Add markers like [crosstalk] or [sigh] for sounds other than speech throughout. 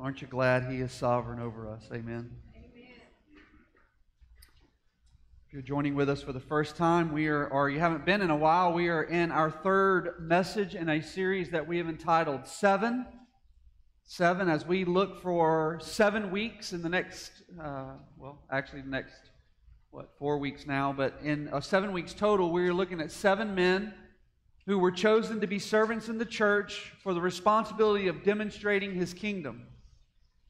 Aren't you glad He is sovereign over us? Amen. If you're joining with us for the first time, we are, or you haven't been in a while, we are in our third message in a series that we have entitled Seven. Seven, as we look for seven weeks in the next, uh, well, actually, the next, what, four weeks now, but in uh, seven weeks total, we're looking at seven men who were chosen to be servants in the church for the responsibility of demonstrating his kingdom.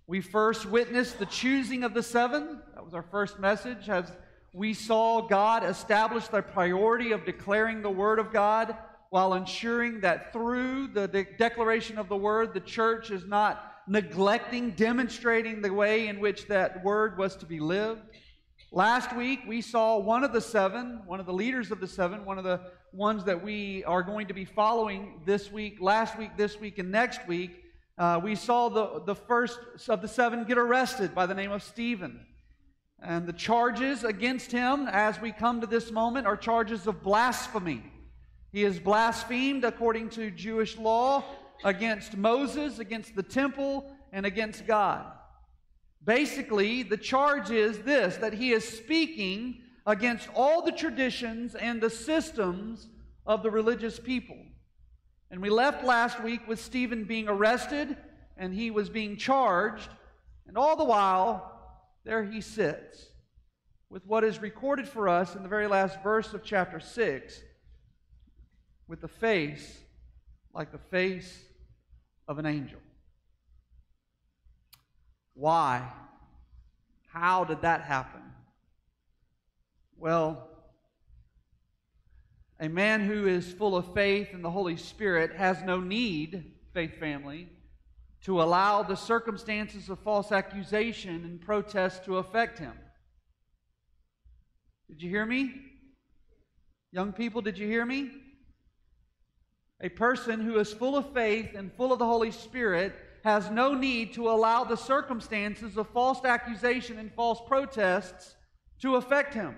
We first witnessed the choosing of the seven. That was our first message. As we saw God establish the priority of declaring the Word of God while ensuring that through the de- declaration of the Word, the church is not neglecting, demonstrating the way in which that Word was to be lived. Last week, we saw one of the seven, one of the leaders of the seven, one of the ones that we are going to be following this week, last week, this week, and next week. Uh, we saw the, the first of the seven get arrested by the name of Stephen. And the charges against him, as we come to this moment, are charges of blasphemy. He is blasphemed according to Jewish law against Moses, against the temple, and against God. Basically, the charge is this that he is speaking against all the traditions and the systems of the religious people. And we left last week with Stephen being arrested and he was being charged, and all the while, there he sits with what is recorded for us in the very last verse of chapter 6 with the face like the face of an angel. Why? How did that happen? Well, a man who is full of faith in the Holy Spirit has no need, faith family, to allow the circumstances of false accusation and protest to affect him. Did you hear me? Young people, did you hear me? A person who is full of faith and full of the Holy Spirit has no need to allow the circumstances of false accusation and false protests to affect him.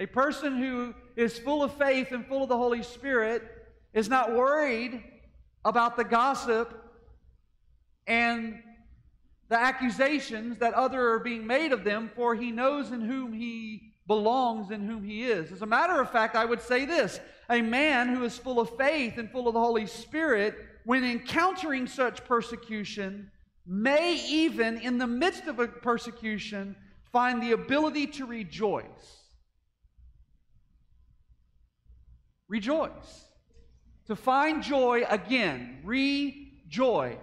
A person who is full of faith and full of the Holy Spirit is not worried about the gossip and the accusations that other are being made of them, for he knows in whom he belongs, and whom he is. As a matter of fact, I would say this a man who is full of faith and full of the Holy Spirit, when encountering such persecution, may even, in the midst of a persecution, find the ability to rejoice. Rejoice. To find joy again. Rejoice.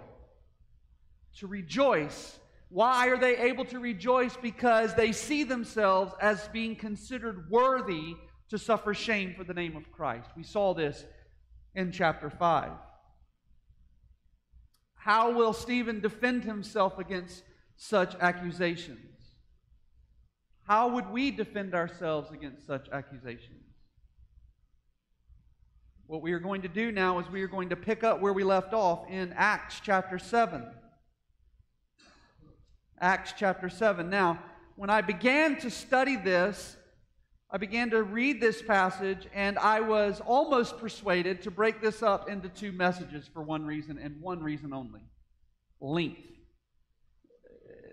To rejoice. Why are they able to rejoice? Because they see themselves as being considered worthy to suffer shame for the name of Christ. We saw this in chapter 5. How will Stephen defend himself against such accusations? How would we defend ourselves against such accusations? What we are going to do now is we are going to pick up where we left off in Acts chapter 7. Acts chapter 7. Now, when I began to study this, I began to read this passage, and I was almost persuaded to break this up into two messages for one reason and one reason only length.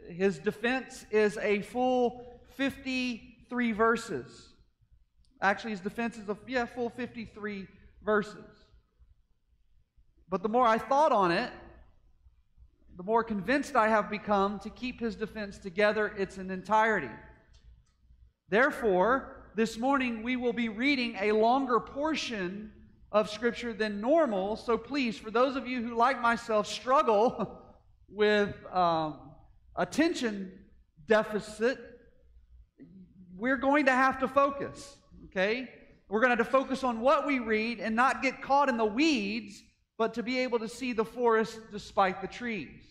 His defense is a full 53 verses. Actually, his defense is a yeah, full 53 verses. But the more I thought on it, the more convinced I have become to keep his defense together its an entirety. Therefore, this morning we will be reading a longer portion of Scripture than normal. So please, for those of you who, like myself, struggle [laughs] with um, attention deficit, we're going to have to focus, okay? We're going to have to focus on what we read and not get caught in the weeds, but to be able to see the forest despite the trees.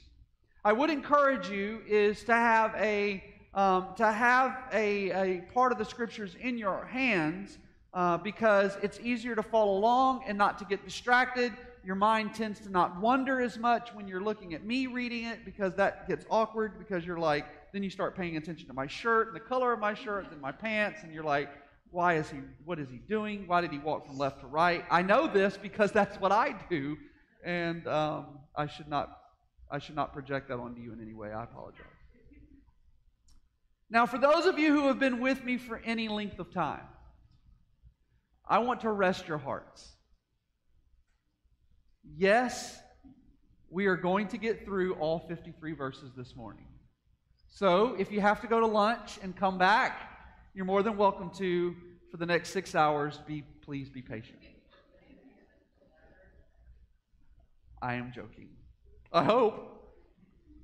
I would encourage you is to have a um, to have a, a part of the scriptures in your hands uh, because it's easier to follow along and not to get distracted. Your mind tends to not wonder as much when you're looking at me reading it because that gets awkward because you're like, then you start paying attention to my shirt and the color of my shirt and my pants, and you're like, why is he, what is he doing? Why did he walk from left to right? I know this because that's what I do. and um, I should not I should not project that onto you in any way. I apologize. Now, for those of you who have been with me for any length of time, I want to rest your hearts. Yes, we are going to get through all 53 verses this morning. So, if you have to go to lunch and come back, you're more than welcome to for the next six hours. Be please be patient. I am joking. I hope.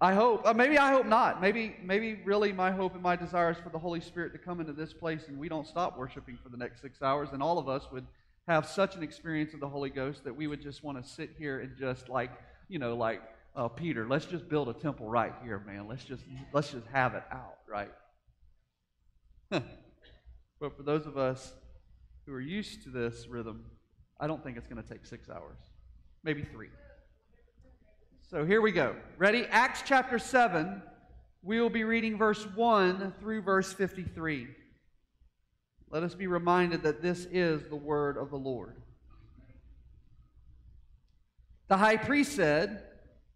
I hope. Uh, maybe I hope not. Maybe, maybe really my hope and my desire is for the Holy Spirit to come into this place and we don't stop worshiping for the next six hours, and all of us would have such an experience of the Holy Ghost that we would just want to sit here and just like, you know, like uh, Peter, let's just build a temple right here, man. Let's just let's just have it out, right? [laughs] but for those of us who are used to this rhythm, I don't think it's going to take six hours, maybe three. So here we go. Ready? Acts chapter 7. We will be reading verse 1 through verse 53. Let us be reminded that this is the word of the Lord. The high priest said,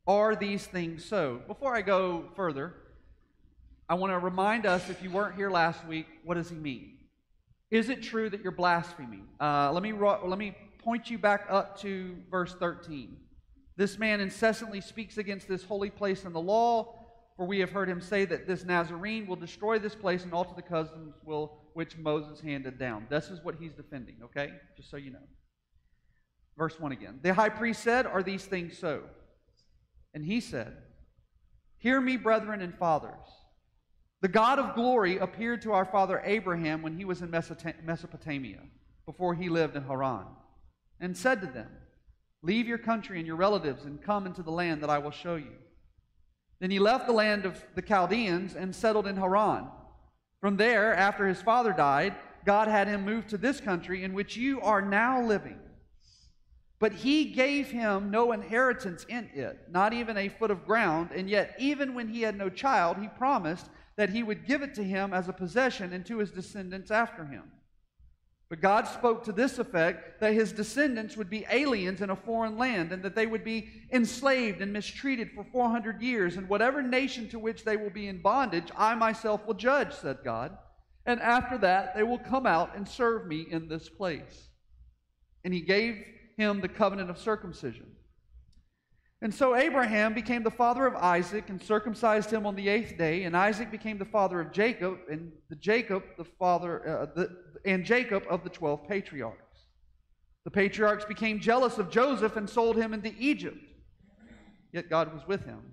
Are these things so? Before I go further, I want to remind us, if you weren't here last week, what does he mean? Is it true that you're blaspheming? Uh, let, me, let me point you back up to verse 13. This man incessantly speaks against this holy place and the law, for we have heard him say that this Nazarene will destroy this place and alter the customs will, which Moses handed down. This is what he's defending, okay? Just so you know. Verse 1 again. The high priest said, Are these things so? And he said, Hear me, brethren and fathers. The God of glory appeared to our father Abraham when he was in Mesopotamia, before he lived in Haran, and said to them, Leave your country and your relatives and come into the land that I will show you. Then he left the land of the Chaldeans and settled in Haran. From there, after his father died, God had him move to this country in which you are now living. But he gave him no inheritance in it, not even a foot of ground, and yet, even when he had no child, he promised that he would give it to him as a possession and to his descendants after him. But God spoke to this effect that his descendants would be aliens in a foreign land and that they would be enslaved and mistreated for 400 years. And whatever nation to which they will be in bondage, I myself will judge, said God. And after that, they will come out and serve me in this place. And he gave him the covenant of circumcision. And so Abraham became the father of Isaac and circumcised him on the eighth day, and Isaac became the father of Jacob, and the Jacob the father uh, the, and Jacob of the twelve patriarchs. The patriarchs became jealous of Joseph and sold him into Egypt. Yet God was with him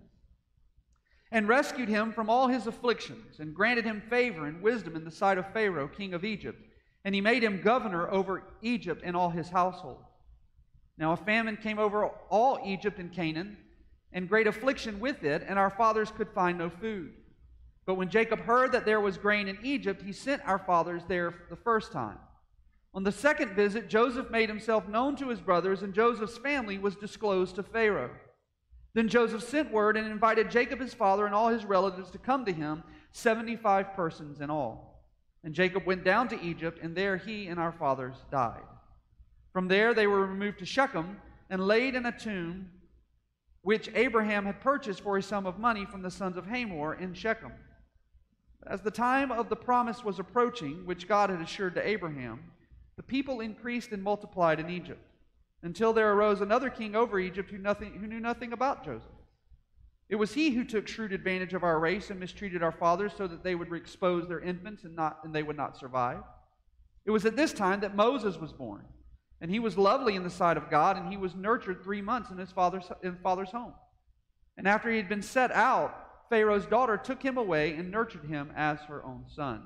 and rescued him from all his afflictions and granted him favor and wisdom in the sight of Pharaoh, king of Egypt. And he made him governor over Egypt and all his household. Now a famine came over all Egypt and Canaan, and great affliction with it, and our fathers could find no food. But when Jacob heard that there was grain in Egypt, he sent our fathers there the first time. On the second visit, Joseph made himself known to his brothers, and Joseph's family was disclosed to Pharaoh. Then Joseph sent word and invited Jacob his father and all his relatives to come to him, 75 persons in all. And Jacob went down to Egypt, and there he and our fathers died. From there, they were removed to Shechem and laid in a tomb which Abraham had purchased for a sum of money from the sons of Hamor in Shechem. As the time of the promise was approaching, which God had assured to Abraham, the people increased and multiplied in Egypt, until there arose another king over Egypt who, nothing, who knew nothing about Joseph. It was he who took shrewd advantage of our race and mistreated our fathers so that they would expose their infants and, not, and they would not survive. It was at this time that Moses was born. And he was lovely in the sight of God, and he was nurtured three months in his father's, in father's home. And after he had been set out, Pharaoh's daughter took him away and nurtured him as her own son.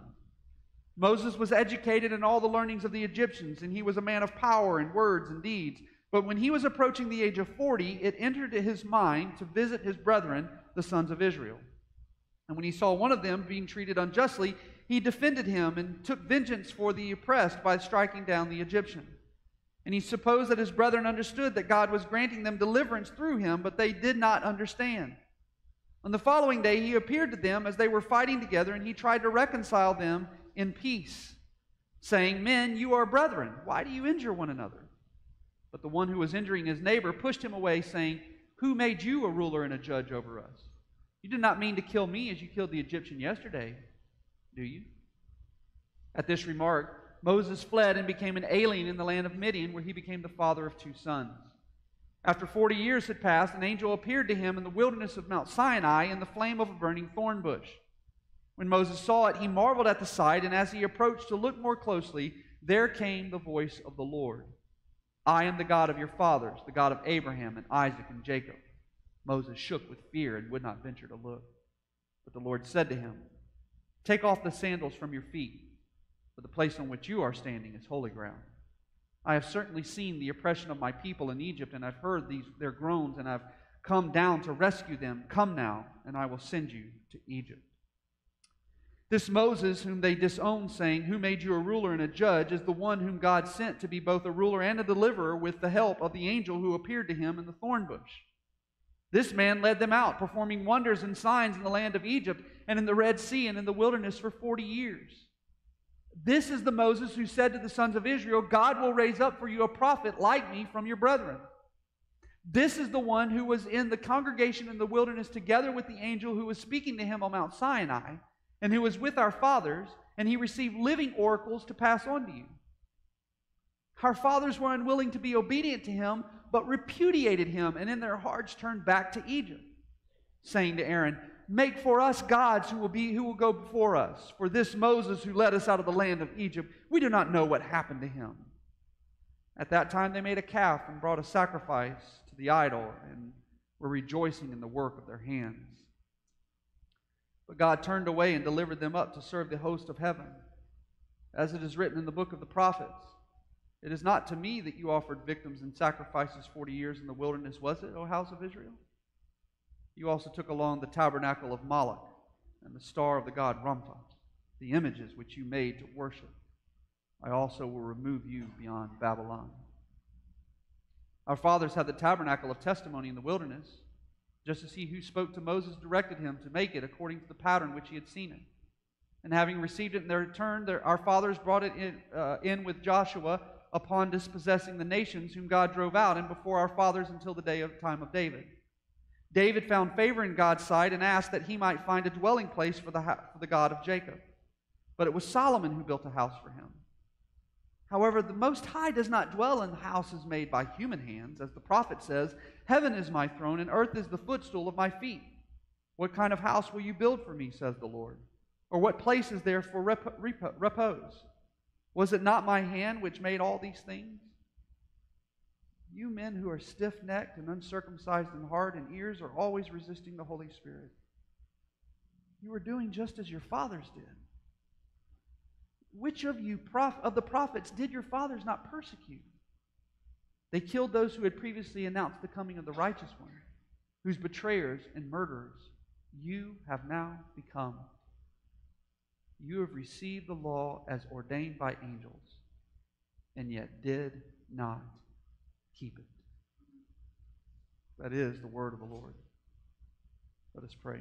Moses was educated in all the learnings of the Egyptians, and he was a man of power in words and deeds. But when he was approaching the age of 40, it entered his mind to visit his brethren, the sons of Israel. And when he saw one of them being treated unjustly, he defended him and took vengeance for the oppressed by striking down the Egyptian. And he supposed that his brethren understood that God was granting them deliverance through him, but they did not understand. On the following day, he appeared to them as they were fighting together, and he tried to reconcile them in peace, saying, Men, you are brethren. Why do you injure one another? But the one who was injuring his neighbor pushed him away, saying, Who made you a ruler and a judge over us? You did not mean to kill me as you killed the Egyptian yesterday, do you? At this remark, Moses fled and became an alien in the land of Midian, where he became the father of two sons. After forty years had passed, an angel appeared to him in the wilderness of Mount Sinai in the flame of a burning thorn bush. When Moses saw it, he marveled at the sight, and as he approached to look more closely, there came the voice of the Lord I am the God of your fathers, the God of Abraham and Isaac and Jacob. Moses shook with fear and would not venture to look. But the Lord said to him, Take off the sandals from your feet, for the place on which you are standing is holy ground. I have certainly seen the oppression of my people in Egypt, and I've heard these, their groans, and I've come down to rescue them. Come now, and I will send you to Egypt. This Moses, whom they disowned, saying, Who made you a ruler and a judge, is the one whom God sent to be both a ruler and a deliverer with the help of the angel who appeared to him in the thorn bush. This man led them out, performing wonders and signs in the land of Egypt and in the Red Sea and in the wilderness for 40 years. This is the Moses who said to the sons of Israel, God will raise up for you a prophet like me from your brethren. This is the one who was in the congregation in the wilderness together with the angel who was speaking to him on Mount Sinai and who was with our fathers, and he received living oracles to pass on to you. Our fathers were unwilling to be obedient to him, but repudiated him, and in their hearts turned back to Egypt, saying to Aaron, Make for us gods who will be who will go before us. For this Moses who led us out of the land of Egypt, we do not know what happened to him. At that time they made a calf and brought a sacrifice to the idol, and were rejoicing in the work of their hands. But God turned away and delivered them up to serve the host of heaven. As it is written in the book of the prophets, it is not to me that you offered victims and sacrifices 40 years in the wilderness, was it, O house of Israel? You also took along the tabernacle of Moloch and the star of the god Rampha, the images which you made to worship. I also will remove you beyond Babylon. Our fathers had the tabernacle of testimony in the wilderness just as he who spoke to Moses directed him to make it according to the pattern which he had seen it. And having received it in their turn, their, our fathers brought it in, uh, in with Joshua upon dispossessing the nations whom God drove out, and before our fathers until the day of time of David. David found favor in God's sight and asked that he might find a dwelling place for the, for the God of Jacob. But it was Solomon who built a house for him. However, the Most High does not dwell in houses made by human hands, as the prophet says, Heaven is my throne, and earth is the footstool of my feet. What kind of house will you build for me, says the Lord? Or what place is there for rep- rep- repose? Was it not my hand which made all these things? You men who are stiff necked and uncircumcised in heart and ears are always resisting the Holy Spirit. You are doing just as your fathers did. Which of you prof- of the prophets did your fathers not persecute? They killed those who had previously announced the coming of the righteous one, whose betrayers and murderers you have now become. You have received the law as ordained by angels, and yet did not keep it. That is the word of the Lord. Let us pray.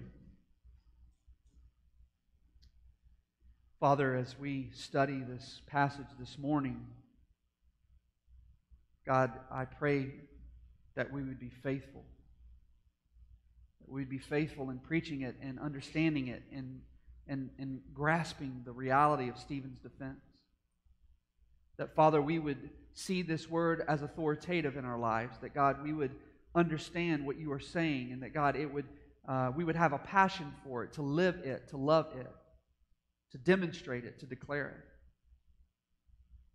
Father, as we study this passage this morning, God, I pray that we would be faithful. That we'd be faithful in preaching it and understanding it and, and, and grasping the reality of Stephen's defense. That, Father, we would see this word as authoritative in our lives. That, God, we would understand what you are saying and that, God, it would, uh, we would have a passion for it, to live it, to love it to demonstrate it, to declare it.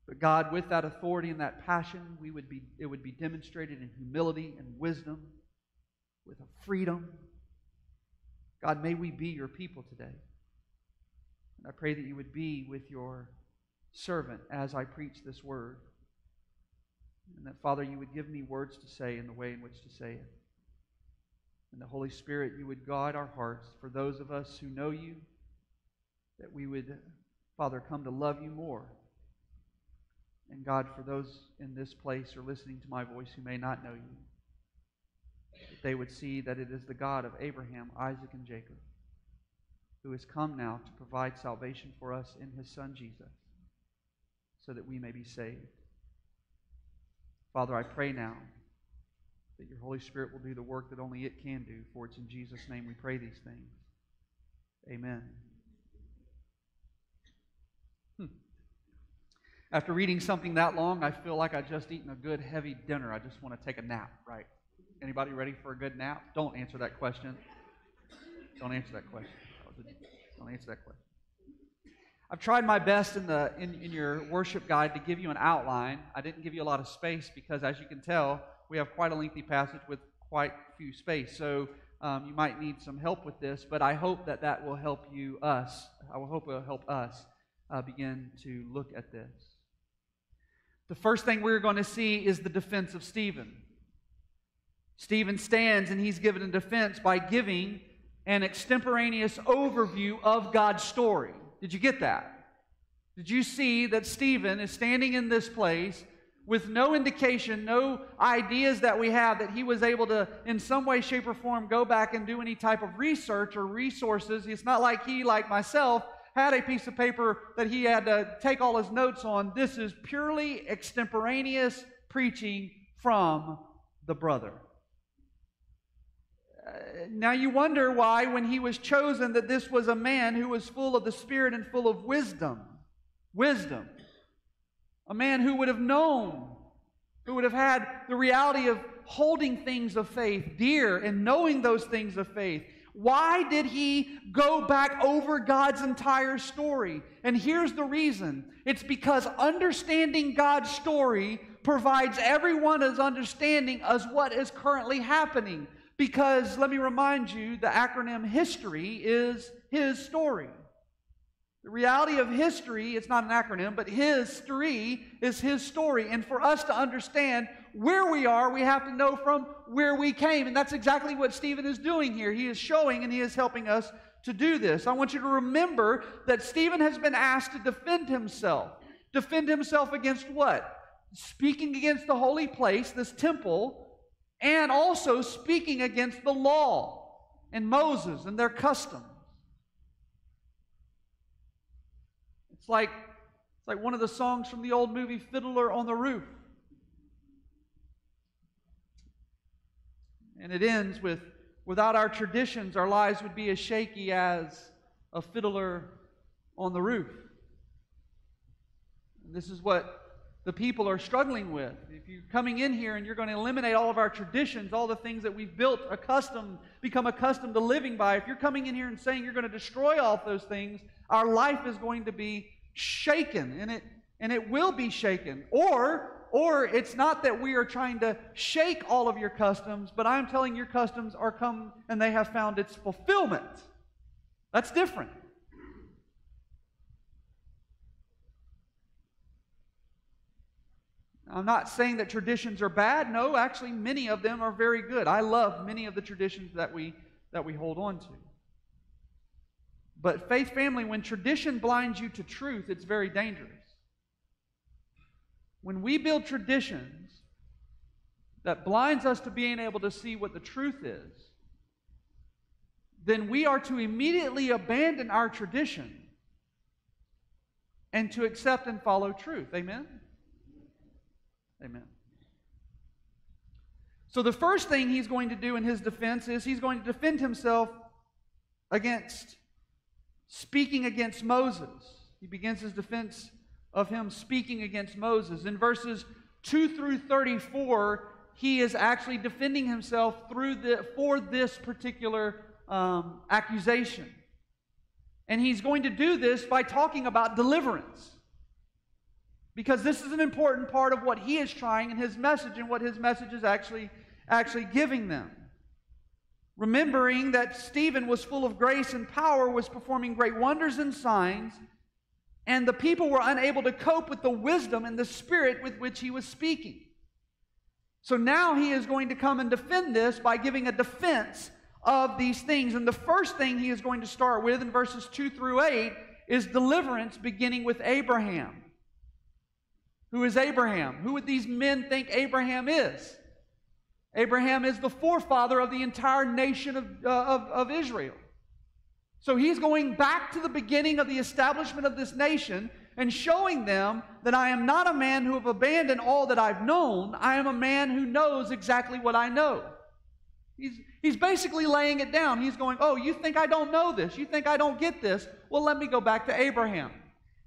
But God, with that authority and that passion, we would be, it would be demonstrated in humility and wisdom, with a freedom. God, may we be your people today. And I pray that you would be with your servant as I preach this word. And that, Father, you would give me words to say in the way in which to say it. And the Holy Spirit, you would guide our hearts for those of us who know you that we would, Father, come to love you more. And God, for those in this place or listening to my voice who may not know you, that they would see that it is the God of Abraham, Isaac, and Jacob who has come now to provide salvation for us in his Son Jesus so that we may be saved. Father, I pray now that your Holy Spirit will do the work that only it can do, for it's in Jesus' name we pray these things. Amen. Hmm. After reading something that long, I feel like I just eaten a good heavy dinner. I just want to take a nap, right? Anybody ready for a good nap? Don't answer that question. Don't answer that question. Don't answer that question. I've tried my best in, the, in, in your worship guide to give you an outline. I didn't give you a lot of space because, as you can tell, we have quite a lengthy passage with quite few space. So um, you might need some help with this, but I hope that that will help you, us. I will hope it will help us uh, begin to look at this. The first thing we're going to see is the defense of Stephen. Stephen stands and he's given a defense by giving an extemporaneous overview of God's story. Did you get that? Did you see that Stephen is standing in this place with no indication, no ideas that we have that he was able to, in some way, shape, or form, go back and do any type of research or resources? It's not like he, like myself, had a piece of paper that he had to take all his notes on. This is purely extemporaneous preaching from the brother. Now you wonder why, when he was chosen, that this was a man who was full of the Spirit and full of wisdom. Wisdom. A man who would have known, who would have had the reality of holding things of faith dear and knowing those things of faith. Why did he go back over God's entire story? And here's the reason it's because understanding God's story provides everyone as understanding as what is currently happening. Because let me remind you, the acronym history is his story. The reality of history, it's not an acronym, but history is his story. And for us to understand where we are, we have to know from where we came. And that's exactly what Stephen is doing here. He is showing and he is helping us to do this. I want you to remember that Stephen has been asked to defend himself. Defend himself against what? Speaking against the holy place, this temple, and also speaking against the law and Moses and their customs. It's like, it's like one of the songs from the old movie Fiddler on the Roof. And it ends with Without our traditions, our lives would be as shaky as a fiddler on the roof. And this is what the people are struggling with. If you're coming in here and you're going to eliminate all of our traditions, all the things that we've built, accustomed, become accustomed to living by, if you're coming in here and saying you're going to destroy all those things, our life is going to be shaken, and it and it will be shaken. Or or it's not that we are trying to shake all of your customs, but I'm telling your customs are come and they have found its fulfillment. That's different. I'm not saying that traditions are bad. No, actually, many of them are very good. I love many of the traditions that we, that we hold on to. But, faith family, when tradition blinds you to truth, it's very dangerous. When we build traditions that blinds us to being able to see what the truth is, then we are to immediately abandon our tradition and to accept and follow truth. Amen? Amen. So, the first thing he's going to do in his defense is he's going to defend himself against speaking against Moses. He begins his defense of him speaking against Moses. In verses 2 through 34, he is actually defending himself through the, for this particular um, accusation. And he's going to do this by talking about deliverance. Because this is an important part of what he is trying in his message and what his message is actually, actually giving them. Remembering that Stephen was full of grace and power, was performing great wonders and signs, and the people were unable to cope with the wisdom and the spirit with which he was speaking. So now he is going to come and defend this by giving a defense of these things. And the first thing he is going to start with in verses 2 through 8 is deliverance beginning with Abraham. Who is Abraham? Who would these men think Abraham is? Abraham is the forefather of the entire nation of, uh, of, of Israel. So he's going back to the beginning of the establishment of this nation, and showing them that I am not a man who have abandoned all that I've known. I am a man who knows exactly what I know. He's, he's basically laying it down. He's going, Oh, you think I don't know this? You think I don't get this? Well, let me go back to Abraham.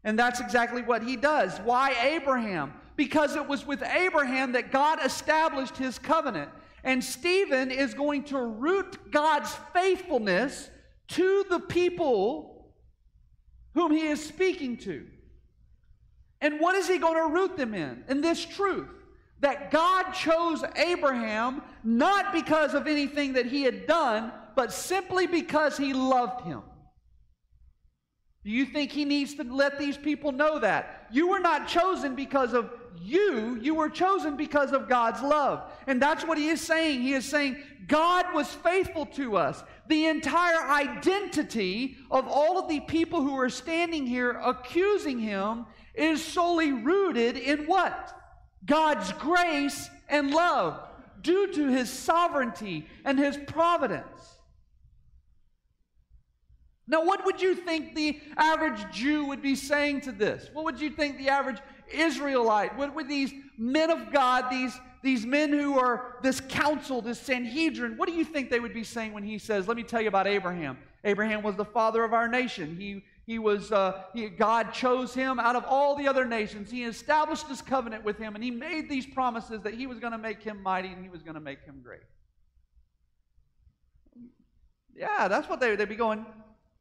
And that's exactly what he does. Why Abraham? Because it was with Abraham that God established his covenant. And Stephen is going to root God's faithfulness to the people whom he is speaking to. And what is he going to root them in? In this truth that God chose Abraham not because of anything that he had done, but simply because he loved him. Do you think he needs to let these people know that? You were not chosen because of you, you were chosen because of God's love. And that's what he is saying. He is saying, God was faithful to us. The entire identity of all of the people who are standing here accusing him is solely rooted in what? God's grace and love due to his sovereignty and his providence. Now, what would you think the average Jew would be saying to this? What would you think the average Israelite, what would these men of God, these, these men who are this council, this Sanhedrin, what do you think they would be saying when he says, Let me tell you about Abraham? Abraham was the father of our nation. He, he was, uh, he, God chose him out of all the other nations. He established this covenant with him, and he made these promises that he was going to make him mighty and he was going to make him great. Yeah, that's what they, they'd be going,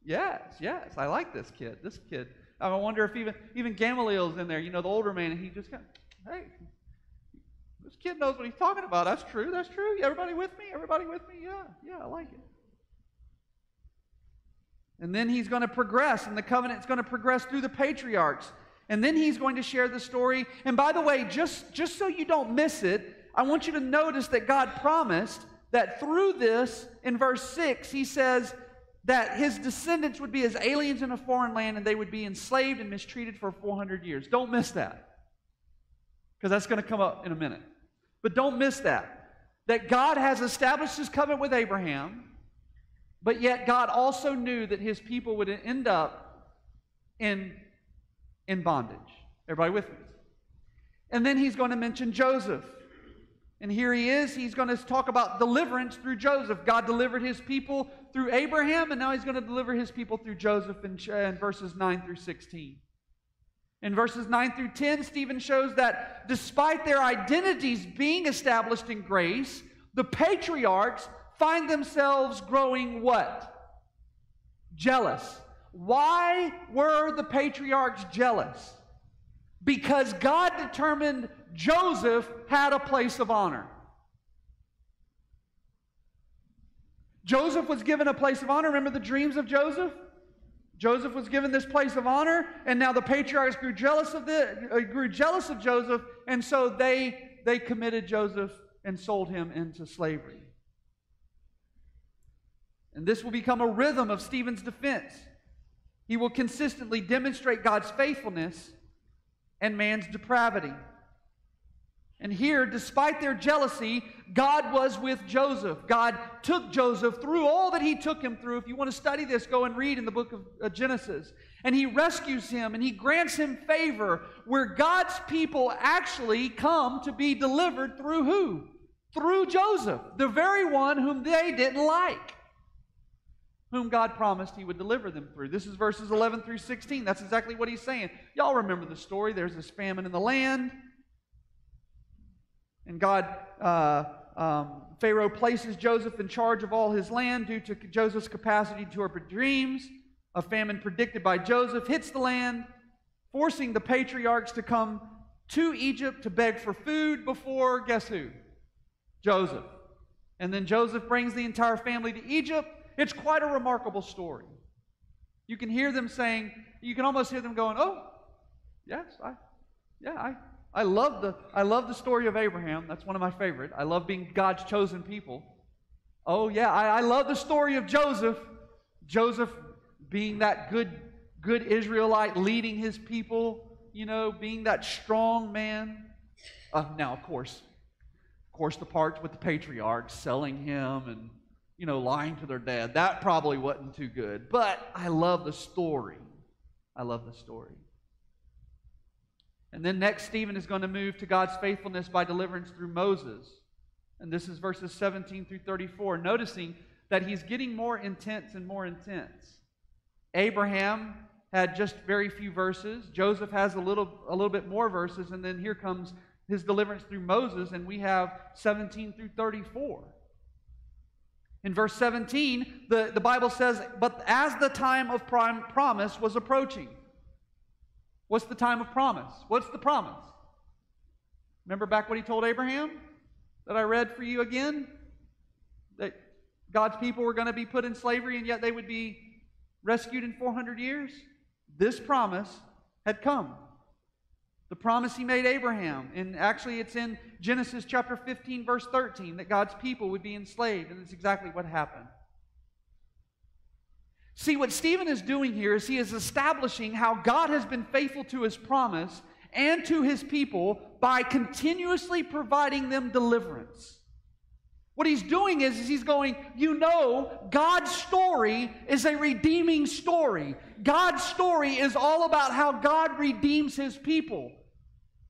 Yes, yes, I like this kid. This kid. I wonder if even even Gamaliel's in there, you know, the older man, and he just kind of, hey, this kid knows what he's talking about. That's true. That's true. Everybody with me? Everybody with me? Yeah, yeah, I like it. And then he's going to progress, and the covenant's going to progress through the patriarchs. And then he's going to share the story. And by the way, just, just so you don't miss it, I want you to notice that God promised that through this, in verse 6, he says, that his descendants would be as aliens in a foreign land and they would be enslaved and mistreated for 400 years. Don't miss that. Because that's going to come up in a minute. But don't miss that. That God has established his covenant with Abraham, but yet God also knew that his people would end up in, in bondage. Everybody with me? And then he's going to mention Joseph. And here he is. He's going to talk about deliverance through Joseph. God delivered his people through Abraham, and now he's going to deliver his people through Joseph in, in verses 9 through 16. In verses 9 through 10, Stephen shows that despite their identities being established in grace, the patriarchs find themselves growing what? Jealous. Why were the patriarchs jealous? Because God determined Joseph had a place of honor. Joseph was given a place of honor. Remember the dreams of Joseph? Joseph was given this place of honor, and now the patriarchs grew jealous of the, uh, grew jealous of Joseph, and so they they committed Joseph and sold him into slavery. And this will become a rhythm of Stephen's defense. He will consistently demonstrate God's faithfulness and man's depravity. And here, despite their jealousy, God was with Joseph. God took Joseph through all that he took him through. If you want to study this, go and read in the book of uh, Genesis. And he rescues him and he grants him favor where God's people actually come to be delivered through who? Through Joseph, the very one whom they didn't like, whom God promised he would deliver them through. This is verses 11 through 16. That's exactly what he's saying. Y'all remember the story. There's this famine in the land. And God, uh, um, Pharaoh places Joseph in charge of all his land due to Joseph's capacity to interpret dreams. A famine predicted by Joseph hits the land, forcing the patriarchs to come to Egypt to beg for food before, guess who? Joseph. And then Joseph brings the entire family to Egypt. It's quite a remarkable story. You can hear them saying, you can almost hear them going, Oh, yes, I, yeah, I, I love the I love the story of Abraham. That's one of my favorite. I love being God's chosen people. Oh yeah, I, I love the story of Joseph. Joseph being that good good Israelite, leading his people. You know, being that strong man. Uh, now, of course, of course, the parts with the patriarchs selling him and you know lying to their dad. That probably wasn't too good. But I love the story. I love the story. And then next, Stephen is going to move to God's faithfulness by deliverance through Moses. And this is verses 17 through 34, noticing that he's getting more intense and more intense. Abraham had just very few verses. Joseph has a little, a little bit more verses. And then here comes his deliverance through Moses, and we have 17 through 34. In verse 17, the, the Bible says, But as the time of prime promise was approaching, what's the time of promise? What's the promise? Remember back what he told Abraham that I read for you again? That God's people were going to be put in slavery and yet they would be rescued in 400 years? This promise had come. The promise he made Abraham. And actually, it's in Genesis chapter 15, verse 13, that God's people would be enslaved. And it's exactly what happened. See, what Stephen is doing here is he is establishing how God has been faithful to his promise and to his people by continuously providing them deliverance. What he's doing is, is he's going, you know, God's story is a redeeming story. God's story is all about how God redeems his people.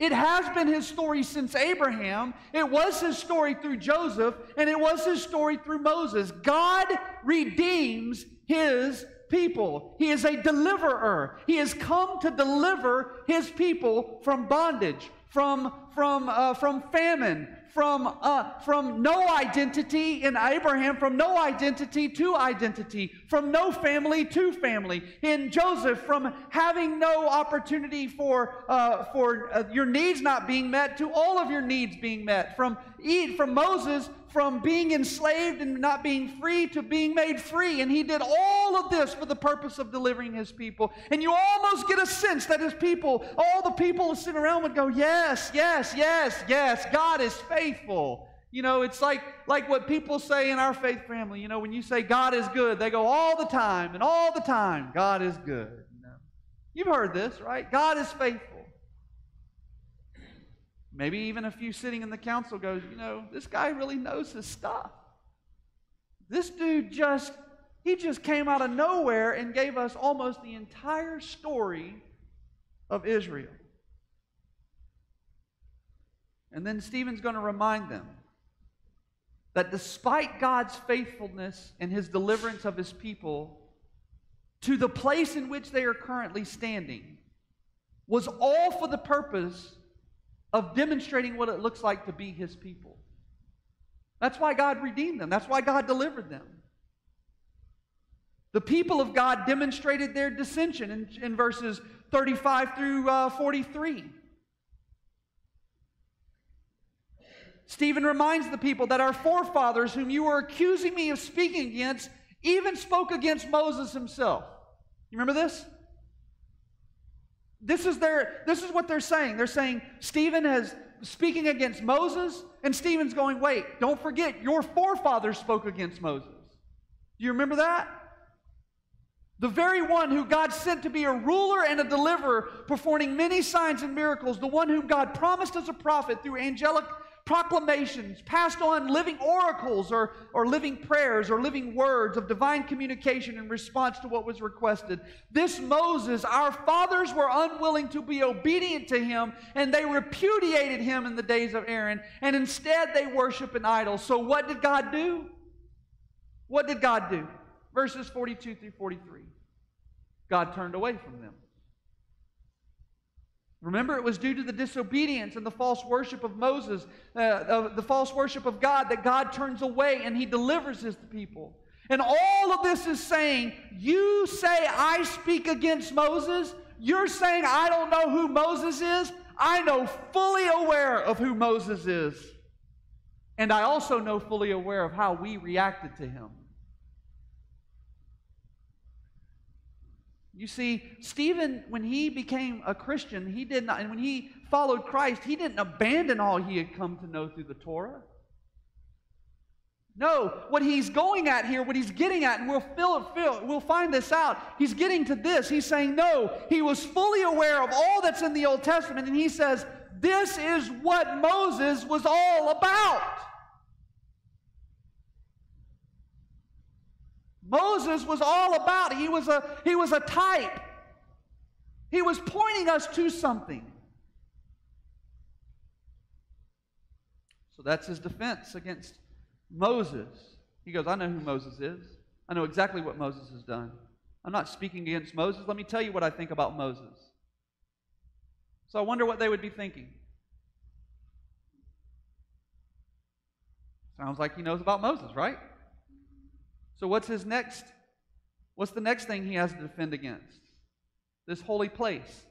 It has been his story since Abraham. It was his story through Joseph, and it was his story through Moses. God redeems his people. He is a deliverer. He has come to deliver his people from bondage, from, from, uh, from famine, from, uh, from no identity in Abraham, from no identity to identity, from no family to family. In Joseph, from having no opportunity for, uh, for uh, your needs not being met to all of your needs being met. From, from Moses, from being enslaved and not being free to being made free. And he did all of this for the purpose of delivering his people. And you almost get a sense that his people, all the people sitting around would go, Yes, yes, yes, yes, God is faithful. You know, it's like, like what people say in our faith family. You know, when you say God is good, they go all the time and all the time, God is good. You know? You've heard this, right? God is faithful. Maybe even a few sitting in the council goes, you know, this guy really knows his stuff. This dude just, he just came out of nowhere and gave us almost the entire story of Israel. And then Stephen's going to remind them that despite God's faithfulness and his deliverance of his people to the place in which they are currently standing, was all for the purpose of demonstrating what it looks like to be his people. That's why God redeemed them. That's why God delivered them. The people of God demonstrated their dissension in, in verses 35 through uh, 43. Stephen reminds the people that our forefathers, whom you were accusing me of speaking against, even spoke against Moses himself. You remember this? This is, their, this is what they're saying. They're saying Stephen is speaking against Moses, and Stephen's going, wait, don't forget, your forefathers spoke against Moses. Do you remember that? The very one who God sent to be a ruler and a deliverer, performing many signs and miracles, the one whom God promised as a prophet through angelic proclamations, passed on living oracles or, or living prayers or living words of divine communication in response to what was requested. This Moses, our fathers were unwilling to be obedient to him, and they repudiated him in the days of Aaron, and instead they worship an idol. So what did God do? What did God do? Verses 42 through 43. God turned away from them. Remember, it was due to the disobedience and the false worship of Moses, uh, the false worship of God, that God turns away and he delivers his people. And all of this is saying, you say, I speak against Moses. You're saying, I don't know who Moses is. I know fully aware of who Moses is. And I also know fully aware of how we reacted to him. You see, Stephen, when he became a Christian, he did not, and when he followed Christ, he didn't abandon all he had come to know through the Torah. No, what he's going at here, what he's getting at, and we'll feel, feel, we'll find this out. He's getting to this. He's saying, no, he was fully aware of all that's in the Old Testament, and he says, this is what Moses was all about. Moses was all about. He was a, he was a type. He was pointing us to something. So that's his defense against Moses. He goes, I know who Moses is. I know exactly what Moses has done. I'm not speaking against Moses. Let me tell you what I think about Moses. So I wonder what they would be thinking. Sounds like he knows about Moses, right? So what's his next what's the next thing he has to defend against? This holy place.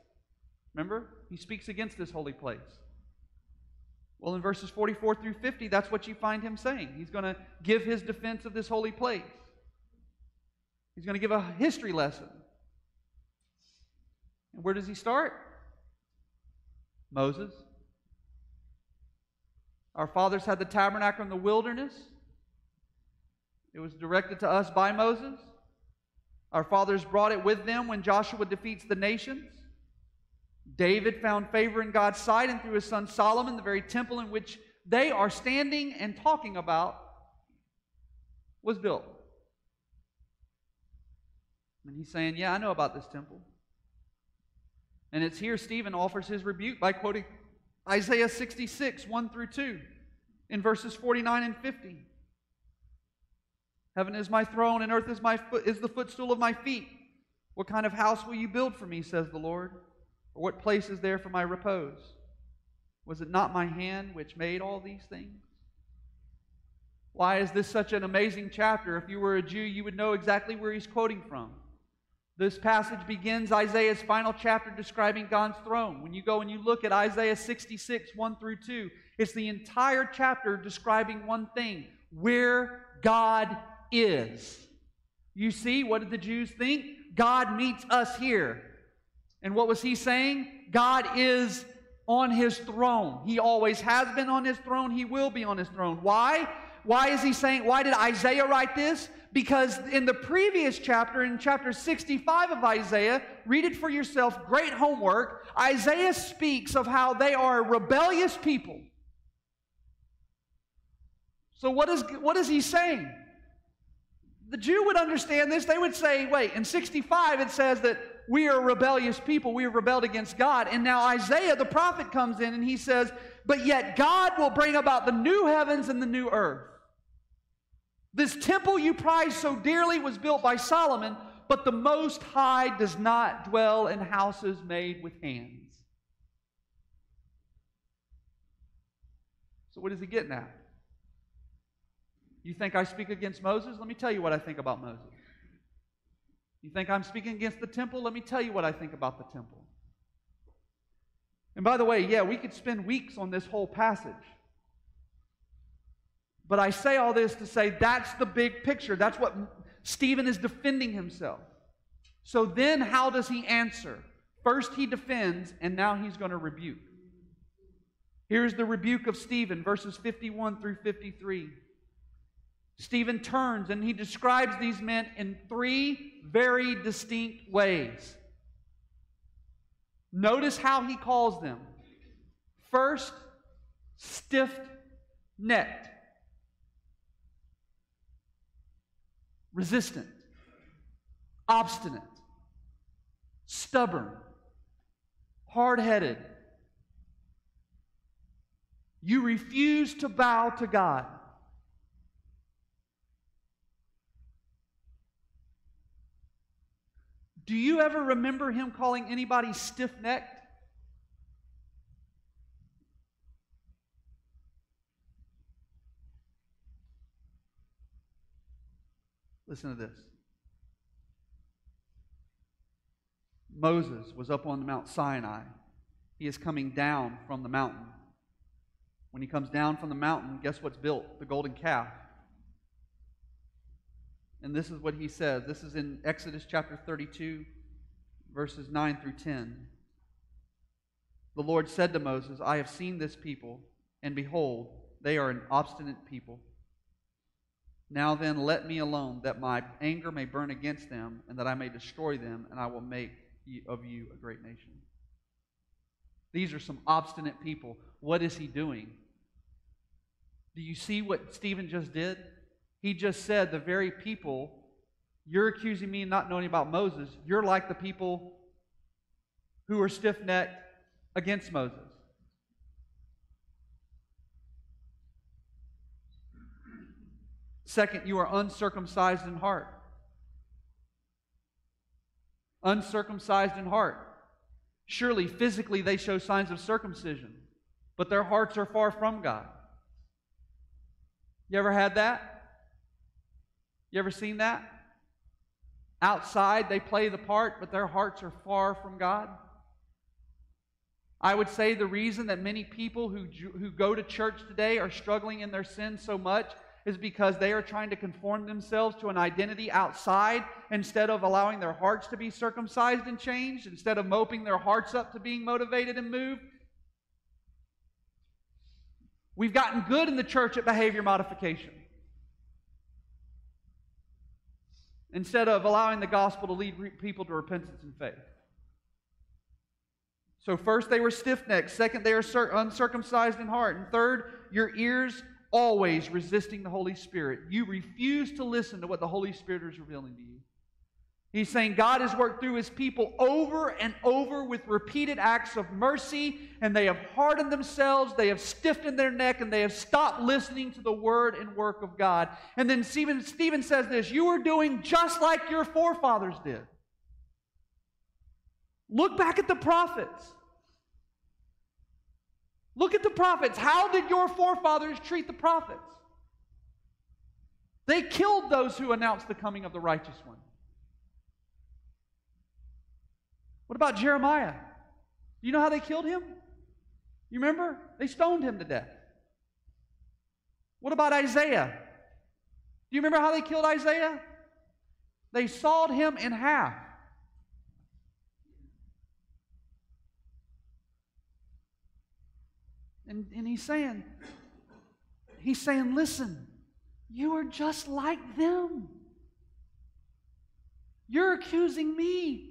Remember? He speaks against this holy place. Well, in verses 44 through 50, that's what you find him saying. He's going to give his defense of this holy place. He's going to give a history lesson. And where does he start? Moses. Our fathers had the tabernacle in the wilderness. It was directed to us by Moses. Our fathers brought it with them when Joshua defeats the nations. David found favor in God's sight, and through his son Solomon, the very temple in which they are standing and talking about was built. And he's saying, Yeah, I know about this temple. And it's here Stephen offers his rebuke by quoting Isaiah 66, 1 through 2, in verses 49 and 50. Heaven is my throne, and earth is, my foot, is the footstool of my feet. What kind of house will you build for me, says the Lord? Or what place is there for my repose? Was it not my hand which made all these things? Why is this such an amazing chapter? If you were a Jew, you would know exactly where he's quoting from. This passage begins Isaiah's final chapter describing God's throne. When you go and you look at Isaiah 66, 1 through 2, it's the entire chapter describing one thing where God is. You see, what did the Jews think? God meets us here. And what was he saying? God is on his throne. He always has been on his throne. He will be on his throne. Why? Why is he saying, why did Isaiah write this? Because in the previous chapter, in chapter 65 of Isaiah, read it for yourself, great homework. Isaiah speaks of how they are rebellious people. So, what is, what is he saying? The Jew would understand this. They would say, wait, in 65 it says that we are rebellious people. We have rebelled against God. And now Isaiah, the prophet, comes in and he says, but yet God will bring about the new heavens and the new earth. This temple you prize so dearly was built by Solomon, but the Most High does not dwell in houses made with hands. So, what is he getting at? You think I speak against Moses? Let me tell you what I think about Moses. You think I'm speaking against the temple? Let me tell you what I think about the temple. And by the way, yeah, we could spend weeks on this whole passage. But I say all this to say that's the big picture. That's what Stephen is defending himself. So then, how does he answer? First, he defends, and now he's going to rebuke. Here's the rebuke of Stephen, verses 51 through 53. Stephen turns and he describes these men in three very distinct ways. Notice how he calls them. First, stiff necked. resistant, obstinate, stubborn, hard headed. You refuse to bow to God. Do you ever remember him calling anybody stiff necked? Listen to this. Moses was up on the Mount Sinai. He is coming down from the mountain. When he comes down from the mountain, guess what's built? The golden calf. And this is what he says. This is in Exodus chapter 32, verses 9 through 10. The Lord said to Moses, I have seen this people, and behold, they are an obstinate people. Now then, let me alone, that my anger may burn against them, and that I may destroy them, and I will make of you a great nation. These are some obstinate people. What is he doing? Do you see what Stephen just did? He just said, The very people you're accusing me of not knowing about Moses, you're like the people who are stiff necked against Moses. Second, you are uncircumcised in heart. Uncircumcised in heart. Surely, physically, they show signs of circumcision, but their hearts are far from God. You ever had that? You ever seen that? Outside, they play the part, but their hearts are far from God. I would say the reason that many people who, who go to church today are struggling in their sin so much is because they are trying to conform themselves to an identity outside instead of allowing their hearts to be circumcised and changed, instead of moping their hearts up to being motivated and moved. We've gotten good in the church at behavior modification. Instead of allowing the gospel to lead people to repentance and faith. So, first, they were stiff necked. Second, they are uncircumcised in heart. And third, your ears always resisting the Holy Spirit. You refuse to listen to what the Holy Spirit is revealing to you. He's saying God has worked through his people over and over with repeated acts of mercy, and they have hardened themselves, they have stiffened their neck, and they have stopped listening to the word and work of God. And then Stephen, Stephen says this You are doing just like your forefathers did. Look back at the prophets. Look at the prophets. How did your forefathers treat the prophets? They killed those who announced the coming of the righteous one. What about Jeremiah? Do you know how they killed him? You remember? They stoned him to death. What about Isaiah? Do you remember how they killed Isaiah? They sawed him in half. And, and he's saying, he's saying, listen, you are just like them. You're accusing me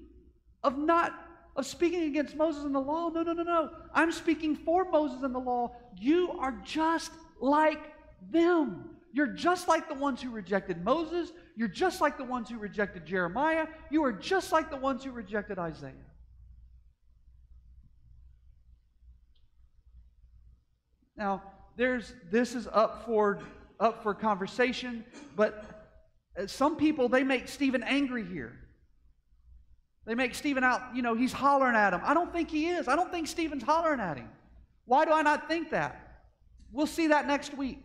of not of speaking against Moses and the law. No, no, no, no. I'm speaking for Moses and the law. You are just like them. You're just like the ones who rejected Moses. You're just like the ones who rejected Jeremiah. You are just like the ones who rejected Isaiah. Now, there's this is up for up for conversation, but uh, some people they make Stephen angry here. They make Stephen out, you know, he's hollering at him. I don't think he is. I don't think Stephen's hollering at him. Why do I not think that? We'll see that next week.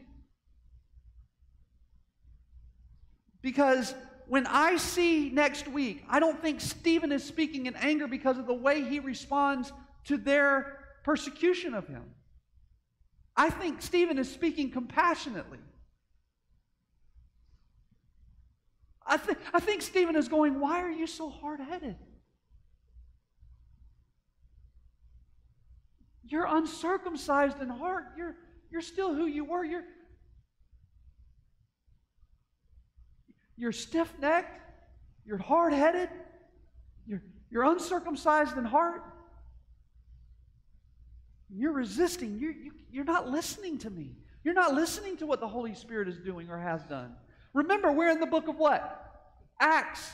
Because when I see next week, I don't think Stephen is speaking in anger because of the way he responds to their persecution of him. I think Stephen is speaking compassionately. I, th- I think Stephen is going, Why are you so hard headed? You're uncircumcised in heart. You're, you're still who you were. You're, you're stiff necked. You're hard headed. You're, you're uncircumcised in heart. You're resisting. You're, you, you're not listening to me. You're not listening to what the Holy Spirit is doing or has done. Remember, we're in the book of what? Acts.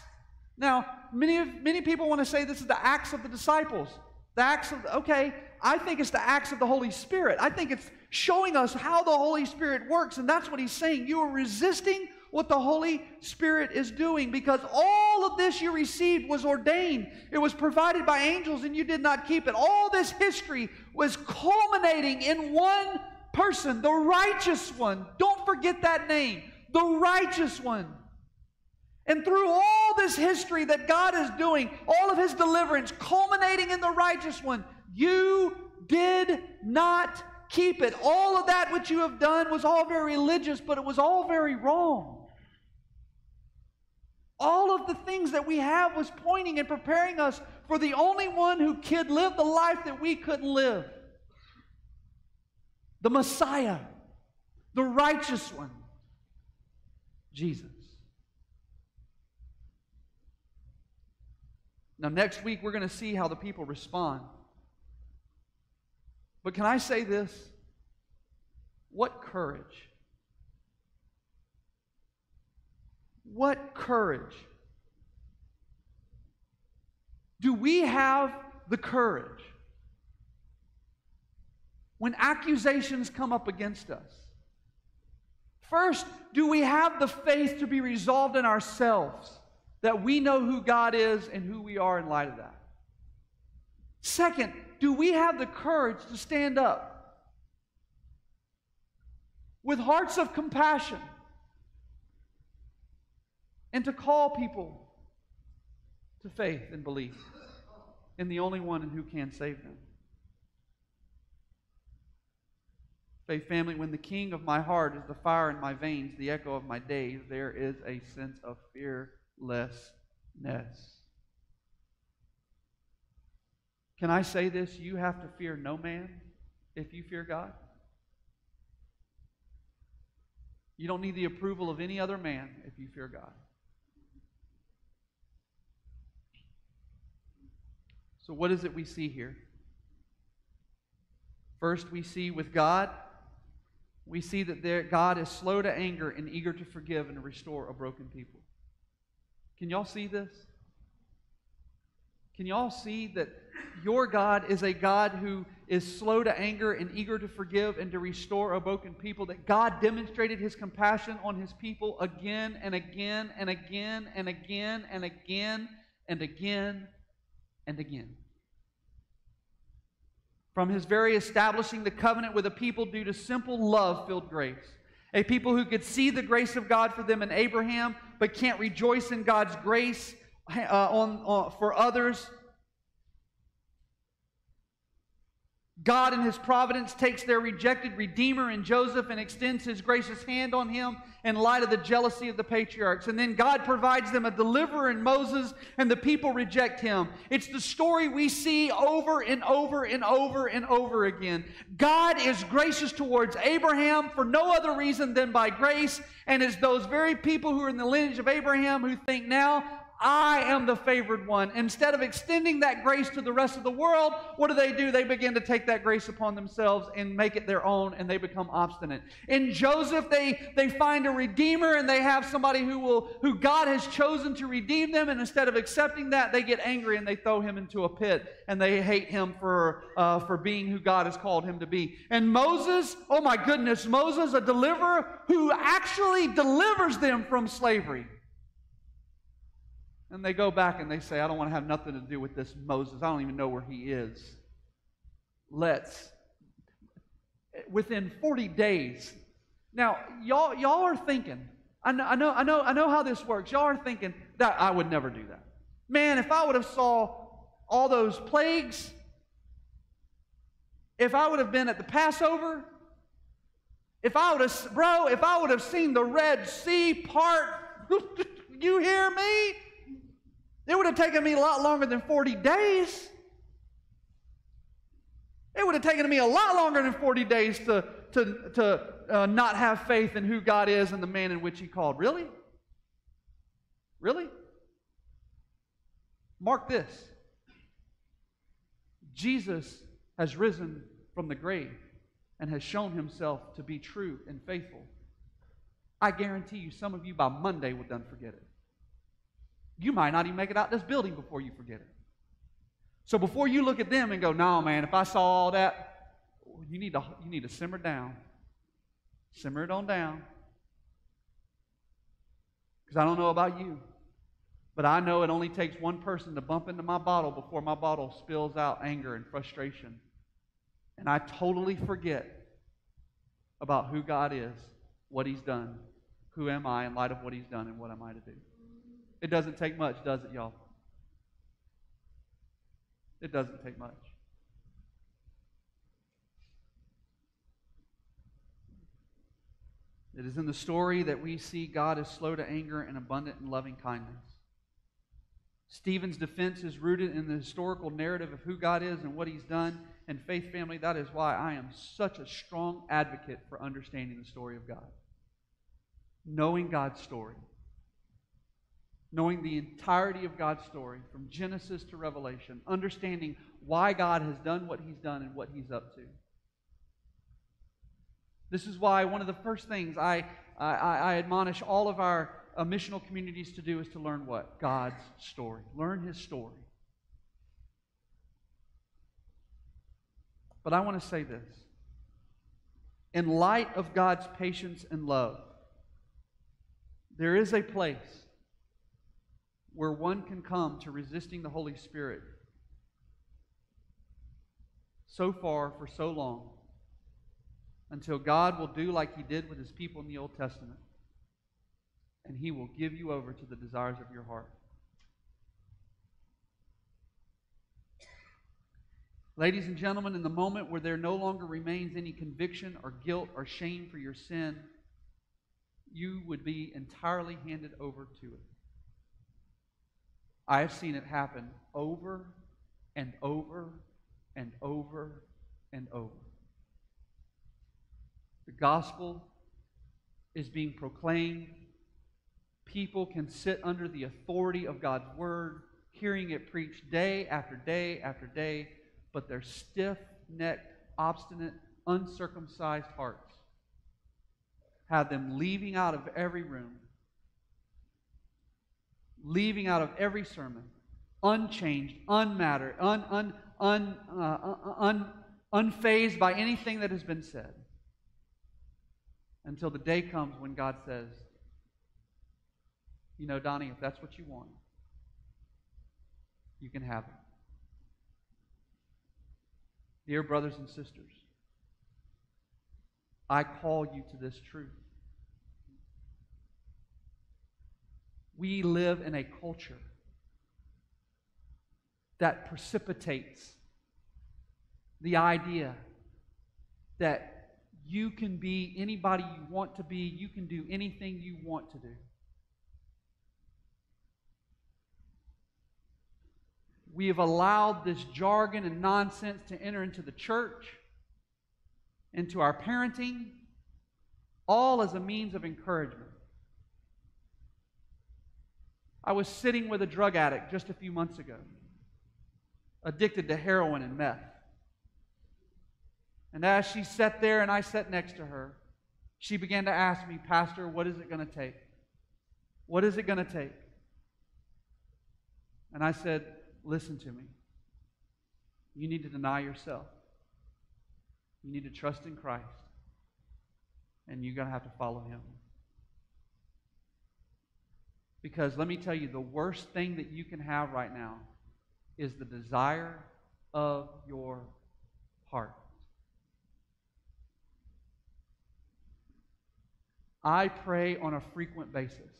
Now, many, of, many people want to say this is the Acts of the disciples. The Acts of, okay, I think it's the Acts of the Holy Spirit. I think it's showing us how the Holy Spirit works, and that's what he's saying. You are resisting what the Holy Spirit is doing because all of this you received was ordained. It was provided by angels and you did not keep it. All this history was culminating in one person, the righteous one. Don't forget that name, the righteous one. And through all this history that God is doing, all of his deliverance culminating in the righteous one, you did not keep it. All of that which you have done was all very religious, but it was all very wrong. All of the things that we have was pointing and preparing us for the only one who could live the life that we couldn't live the Messiah, the righteous one, Jesus. Now, next week, we're going to see how the people respond. But can I say this? What courage What courage? Do we have the courage when accusations come up against us? First, do we have the faith to be resolved in ourselves that we know who God is and who we are in light of that? Second, do we have the courage to stand up with hearts of compassion and to call people to faith and belief in the only one who can save them? Faith family, when the king of my heart is the fire in my veins, the echo of my days, there is a sense of fearlessness. Can I say this? You have to fear no man if you fear God. You don't need the approval of any other man if you fear God. So, what is it we see here? First, we see with God we see that there, God is slow to anger and eager to forgive and to restore a broken people. Can y'all see this? Can y'all see that your God is a God who is slow to anger and eager to forgive and to restore a broken people? That God demonstrated his compassion on his people again and again and again and again and again and again and again from his very establishing the covenant with a people due to simple love filled grace. A people who could see the grace of God for them in Abraham, but can't rejoice in God's grace uh, on, on, for others God, in His providence, takes their rejected Redeemer in Joseph and extends His gracious hand on him in light of the jealousy of the patriarchs. And then God provides them a deliverer in Moses, and the people reject him. It's the story we see over and over and over and over again. God is gracious towards Abraham for no other reason than by grace, and it's those very people who are in the lineage of Abraham who think now, I am the favored one. Instead of extending that grace to the rest of the world, what do they do? They begin to take that grace upon themselves and make it their own, and they become obstinate. In Joseph, they, they find a redeemer and they have somebody who will who God has chosen to redeem them, and instead of accepting that, they get angry and they throw him into a pit and they hate him for uh, for being who God has called him to be. And Moses, oh my goodness, Moses, a deliverer who actually delivers them from slavery. And they go back and they say, I don't want to have nothing to do with this Moses. I don't even know where he is. Let's. Within 40 days. Now, y'all, y'all are thinking, I know, I know, I know, I know how this works. Y'all are thinking that I would never do that. Man, if I would have saw all those plagues, if I would have been at the Passover, if I would have, bro, if I would have seen the Red Sea part, [laughs] you hear me? It would have taken me a lot longer than 40 days. It would have taken me a lot longer than 40 days to, to, to uh, not have faith in who God is and the man in which He called. Really? Really? Mark this Jesus has risen from the grave and has shown Himself to be true and faithful. I guarantee you, some of you by Monday will done forget it. You might not even make it out this building before you forget it. So before you look at them and go, no, man, if I saw all that, you need to, you need to simmer down. Simmer it on down. Because I don't know about you, but I know it only takes one person to bump into my bottle before my bottle spills out anger and frustration. And I totally forget about who God is, what He's done, who am I in light of what He's done, and what am I to do. It doesn't take much, does it, y'all? It doesn't take much. It is in the story that we see God is slow to anger and abundant in loving kindness. Stephen's defense is rooted in the historical narrative of who God is and what he's done. And, faith family, that is why I am such a strong advocate for understanding the story of God. Knowing God's story knowing the entirety of God's story from Genesis to Revelation, understanding why God has done what He's done and what He's up to. This is why one of the first things I, I, I admonish all of our uh, missional communities to do is to learn what? God's story. Learn His story. But I want to say this. In light of God's patience and love, There is a place where one can come to resisting the Holy Spirit so far for so long until God will do like He did with His people in the Old Testament, and He will give you over to the desires of your heart. Ladies and gentlemen, in the moment where there no longer remains any conviction or guilt or shame for your sin, you would be entirely handed over to it. I have seen it happen over and over and over and over. The gospel is being proclaimed. People can sit under the authority of God's word, hearing it preached day after day after day, but their stiff necked, obstinate, uncircumcised hearts have them leaving out of every room, leaving out of every sermon, unchanged, unmattered, un, un, un, uh, un, unfazed by anything that has been said until the day comes when God says, You know, Donnie, if that's what you want, you can have it. Dear brothers and sisters, I call you to this truth. We live in a culture that precipitates the idea that you can be anybody you want to be, you can do anything you want to do. We have allowed this jargon and nonsense to enter into the church, into our parenting, all as a means of encouragement. I was sitting with a drug addict just a few months ago addicted to heroin and meth. And as she sat there and I sat next to her, she began to ask me, Pastor, what is it going to take? What is it going to take? And I said, Listen to me. You need to deny yourself. You need to trust in Christ. And you're going to have to follow him. Because let me tell you, the worst thing that you can have right now is the desire of your heart. I pray on a frequent basis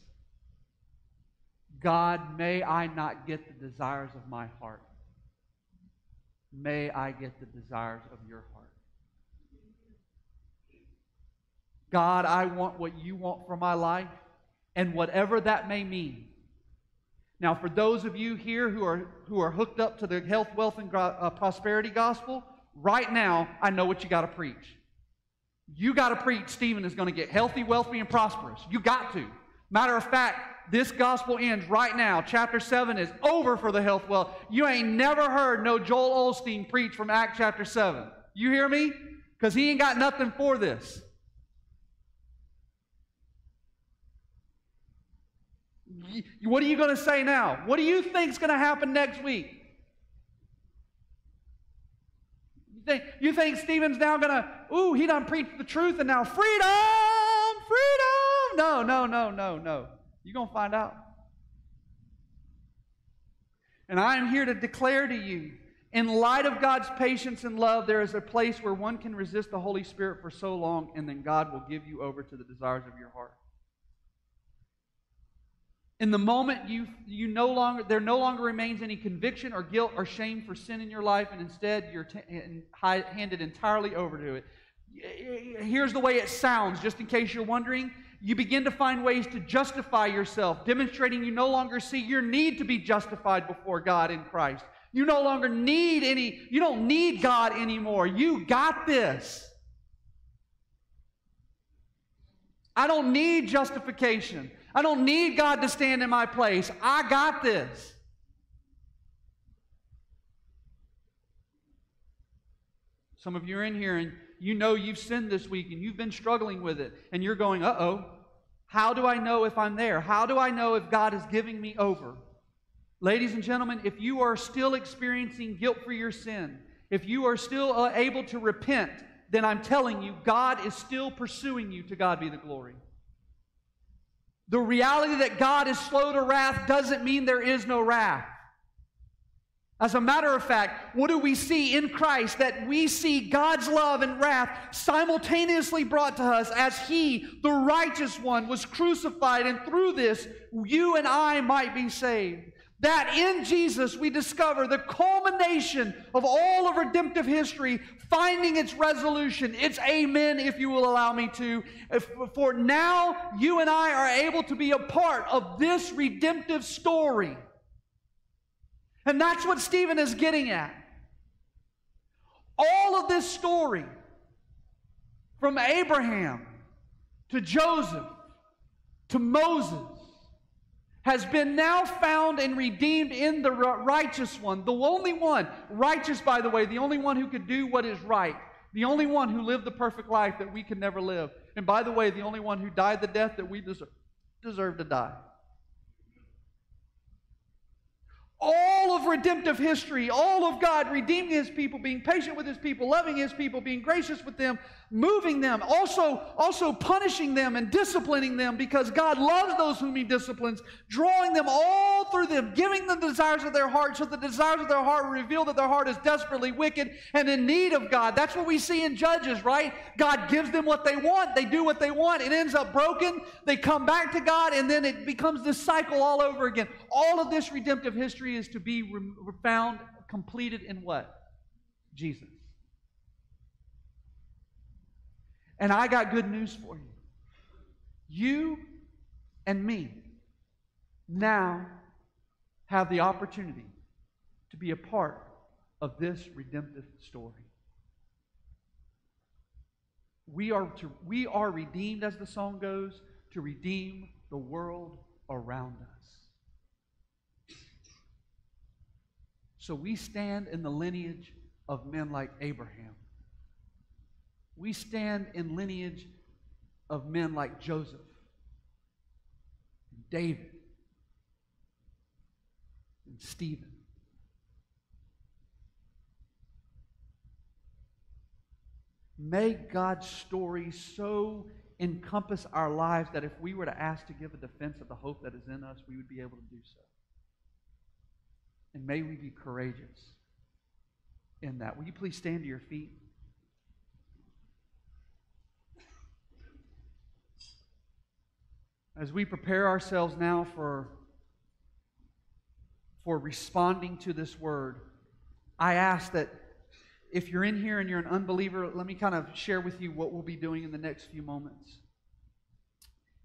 God, may I not get the desires of my heart. May I get the desires of your heart. God, I want what you want for my life, and whatever that may mean. Now, for those of you here who are, who are hooked up to the health, wealth, and uh, prosperity gospel, right now, I know what you got to preach. You got to preach Stephen is going to get healthy, wealthy, and prosperous. You got to. Matter of fact, this gospel ends right now. Chapter 7 is over for the health well. You ain't never heard no Joel Osteen preach from Act chapter 7. You hear me? Because he ain't got nothing for this. What are you going to say now? What do you think is going to happen next week? You think, you think Stephen's now going to, ooh, he done preached the truth and now freedom, freedom. No, no, no, no, no. You're going to find out. And I am here to declare to you, in light of God's patience and love, there is a place where one can resist the Holy Spirit for so long, and then God will give you over to the desires of your heart. In the moment you, you no longer, there no longer remains any conviction or guilt or shame for sin in your life, and instead you're t- handed entirely over to it. Here's the way it sounds, just in case you're wondering. You begin to find ways to justify yourself, demonstrating you no longer see your need to be justified before God in Christ. You no longer need any, you don't need God anymore. You got this. I don't need justification. I don't need God to stand in my place. I got this. Some of you are in here and you know you've sinned this week and you've been struggling with it, and you're going, uh oh, how do I know if I'm there? How do I know if God is giving me over? Ladies and gentlemen, if you are still experiencing guilt for your sin, if you are still uh, able to repent, then I'm telling you, God is still pursuing you. To God be the glory. The reality that God is slow to wrath doesn't mean there is no wrath. As a matter of fact, what do we see in Christ? That we see God's love and wrath simultaneously brought to us as He, the righteous one, was crucified, and through this, you and I might be saved. That in Jesus we discover the culmination of all of redemptive history finding its resolution. It's amen, if you will allow me to. For now, you and I are able to be a part of this redemptive story. And that's what Stephen is getting at. All of this story, from Abraham to Joseph to Moses, has been now found and redeemed in the righteous one, the only one, righteous, by the way, the only one who could do what is right, the only one who lived the perfect life that we could never live. And by the way, the only one who died the death that we deserve, deserve to die. all of redemptive history, all of God redeeming his people, being patient with his people, loving his people, being gracious with them, moving them, also, also punishing them and disciplining them because God loves those whom He disciplines, drawing them all through them, giving them the desires of their heart so the desires of their heart reveal that their heart is desperately wicked and in need of God. That's what we see in Judges, right? God gives them what they want, they do what they want, it ends up broken, they come back to God, and then it becomes this cycle all over again. All of this redemptive history is to be found completed in what? Jesus. And I got good news for you. You and me now have the opportunity to be a part of this redemptive story. We are, to, we are redeemed, as the song goes, to redeem the world around us. So we stand in the lineage of men like Abraham we stand in lineage of men like Joseph, David, and Stephen. May God's story so encompass our lives that if we were to ask to give a defense of the hope that is in us, we would be able to do so. And may we be courageous in that. Will you please stand to your feet? As we prepare ourselves now for, for responding to this word, I ask that if you're in here and you're an unbeliever, let me kind of share with you what we'll be doing in the next few moments.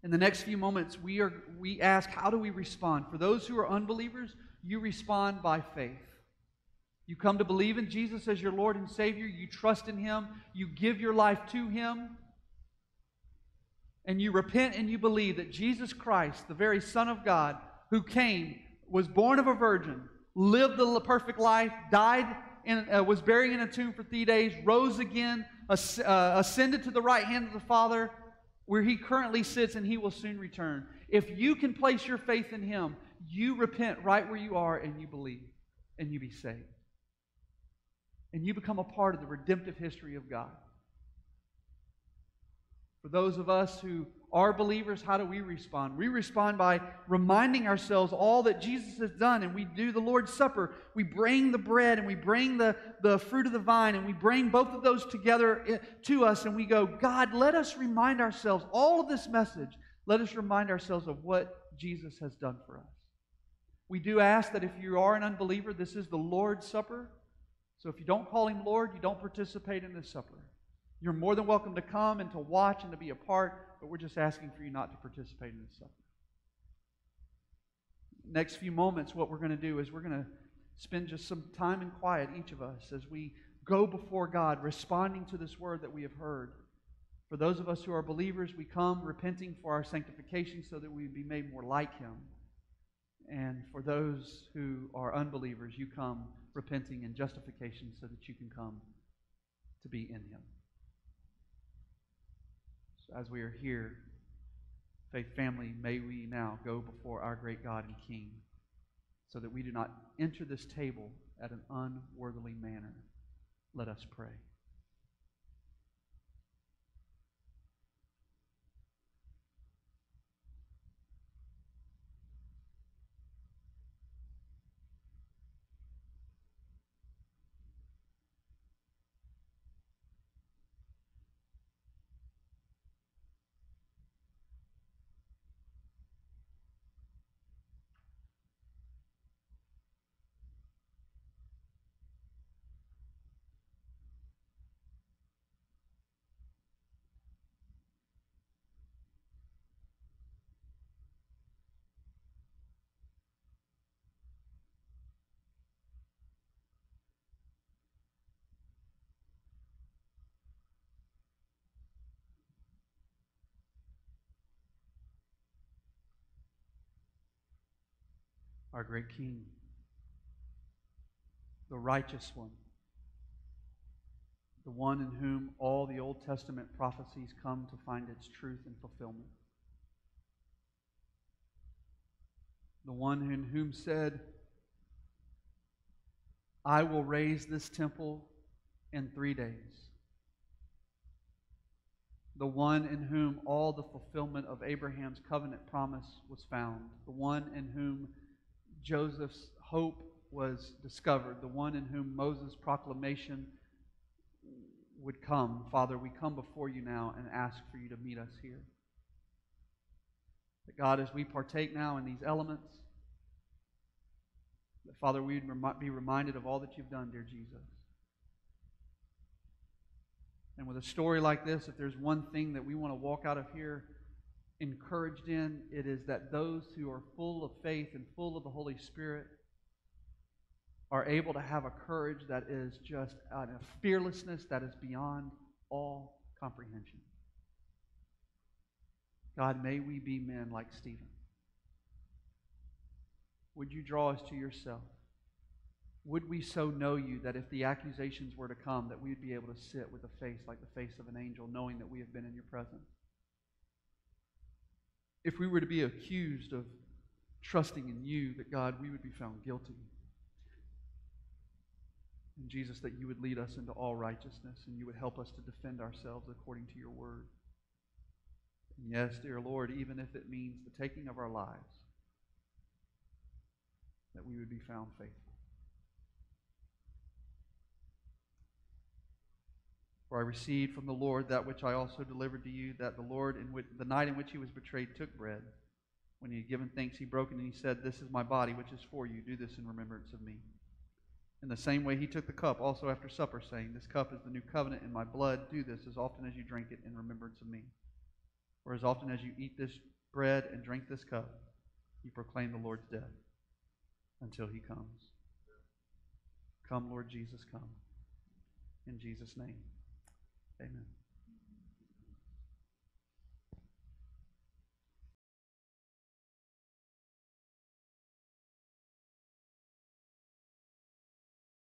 In the next few moments, we, are, we ask, how do we respond? For those who are unbelievers, you respond by faith. You come to believe in Jesus as your Lord and Savior. You trust in Him. You give your life to Him and you repent and you believe that Jesus Christ, the very Son of God, who came, was born of a virgin, lived the perfect life, died, and uh, was buried in a tomb for three days, rose again, uh, ascended to the right hand of the Father, where he currently sits, and he will soon return. If you can place your faith in him, you repent right where you are and you believe, and you be saved. And you become a part of the redemptive history of God. For those of us who are believers, how do we respond? We respond by reminding ourselves all that Jesus has done, and we do the Lord's Supper. We bring the bread and we bring the, the fruit of the vine, and we bring both of those together eh, to us, and we go, God, let us remind ourselves, all of this message, let us remind ourselves of what Jesus has done for us. We do ask that if you are an unbeliever, this is the Lord's Supper. So if you don't call him Lord, you don't participate in this supper. You're more than welcome to come and to watch and to be a part, but we're just asking for you not to participate in this supper. Next few moments, what we're going to do is we're going to spend just some time in quiet, each of us, as we go before God, responding to this word that we have heard. For those of us who are believers, we come repenting for our sanctification so that we be made more like Him. And for those who are unbelievers, you come repenting in justification so that you can come to be in Him. As we are here, faith family, may we now go before our great God and King so that we do not enter this table at an unworthily manner. Let us pray. Our great King, the righteous one, the one in whom all the Old Testament prophecies come to find its truth and fulfillment. The one in whom said, I will raise this temple in three days. The one in whom all the fulfillment of Abraham's covenant promise was found. The one in whom Joseph's hope was discovered. The one in whom Moses' proclamation would come. Father, we come before you now and ask for you to meet us here. That God, as we partake now in these elements, that Father, we would be reminded of all that you've done, dear Jesus. And with a story like this, if there's one thing that we want to walk out of here encouraged in, it is that those who are full of faith and full of the Holy Spirit are able to have a courage that is just uh, a fearlessness that is beyond all comprehension. God, may we be men like Stephen. Would you draw us to yourself? Would we so know you that if the accusations were to come, that we would be able to sit with a face like the face of an angel, knowing that we have been in your presence? If we were to be accused of trusting in you, that God, we would be found guilty. And Jesus, that you would lead us into all righteousness and you would help us to defend ourselves according to your word. And yes, dear Lord, even if it means the taking of our lives, that we would be found faithful. For I received from the Lord that which I also delivered to you, that the Lord, in which, the night in which he was betrayed, took bread. When he had given thanks, he broke it, and he said, This is my body, which is for you. Do this in remembrance of me. In the same way, he took the cup also after supper, saying, This cup is the new covenant in my blood. Do this as often as you drink it in remembrance of me. For as often as you eat this bread and drink this cup, you proclaim the Lord's death until he comes. Come, Lord Jesus, come. In Jesus' name. Amen.